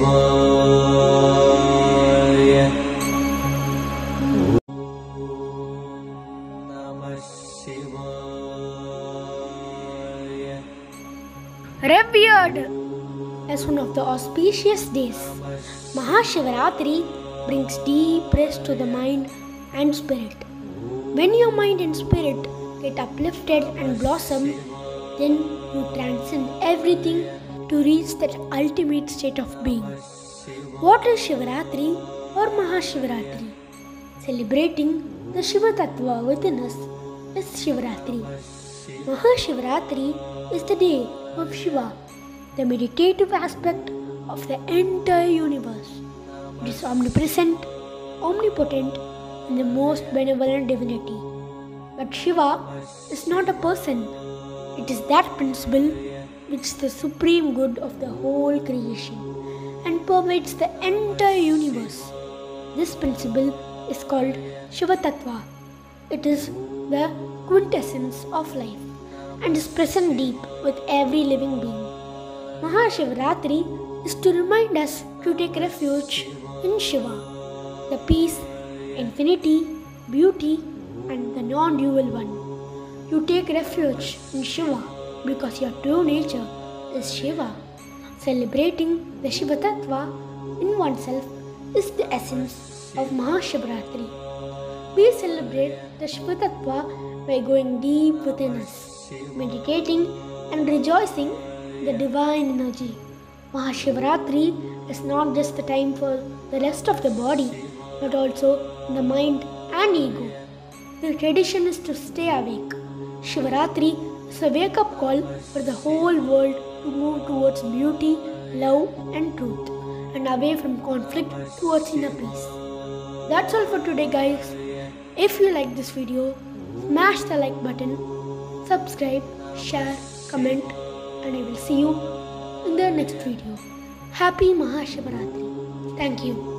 शिवाय नमः शिवाय revered as one of the auspicious days. Mahashivaratri brings deep rest to the mind and spirit. When your mind and spirit get uplifted and blossom, then you transcend everything to reach that ultimate state of being. What is Shivaratri or Mahashivaratri? Celebrating the Shiva Tattva within us is Shivaratri. Mahashivaratri is the day of Shiva, the meditative aspect of the entire universe. It is omnipresent, omnipotent, and the most benevolent divinity. But Shiva is not a person, it is that principle which is the supreme good of the whole creation and pervades the entire universe. This principle is called Shiva Tattva. It is the quintessence of life and is present deep with every living being. Mahashivaratri is to remind us to take refuge in Shiva, the peace, infinity, beauty, and the non dual one. You take refuge in Shiva because your true nature is Shiva. Celebrating the Shiva Tattva in oneself is the essence of Mahashivratri. We celebrate the Shiva Tattva by going deep within us, meditating and rejoicing the divine energy. Mahashivratri is not just the time for the rest of the body, but also the mind and ego. The tradition is to stay awake. Shivaratri is a wake up call for the whole world to move towards beauty, love, and truth, and away from conflict towards inner peace. That's all for today, guys. If you like this video, smash the like button, subscribe, share, comment, and I will see you in the next video. Happy Mahashivaratri. Thank you.